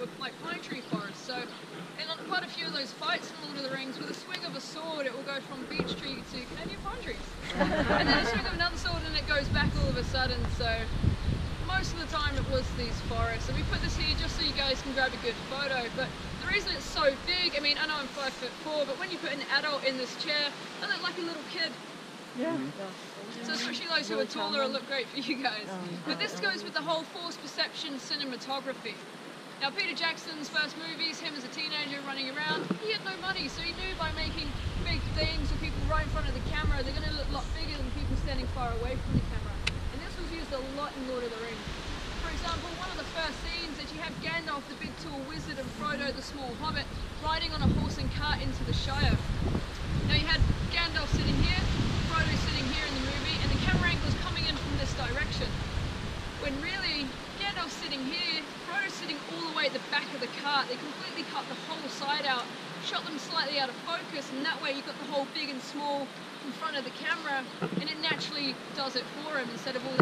find were like pine tree forests. So in quite a few of those fights in Lord of the Rings, with a swing of a sword, it will go from beech tree to Canadian pine trees. and then a swing of another sword and it goes back all of a sudden. So most of the time it was these forests. And we put this here just so you guys can grab a good photo. But the reason it's so big, I mean, I know I'm five foot four, but when you put an adult in this chair, I look like a little kid. Yeah. Mm-hmm. So especially those who are taller will look great for you guys. Oh, but this goes with the whole force perception cinematography. Now Peter Jackson's first movies, him as a teenager running around, he had no money, so he knew by making big things with people right in front of the camera, they're going to look a lot bigger than people standing far away from the camera. And this was used a lot in Lord of the Rings. For example, one of the first scenes that you have Gandalf, the big tall wizard, and Frodo, the small hobbit, riding on a horse and cart into the Shire. Now you had Gandalf sitting here, Frodo sitting here in the movie, and the camera angle is coming in from this direction. When really, Gandalf's sitting here, Frodo's sitting all the way the back of the cart. They completely cut the whole side out, shot them slightly out of focus, and that way you've got the whole big and small in front of the camera, and it naturally does it for him instead of all that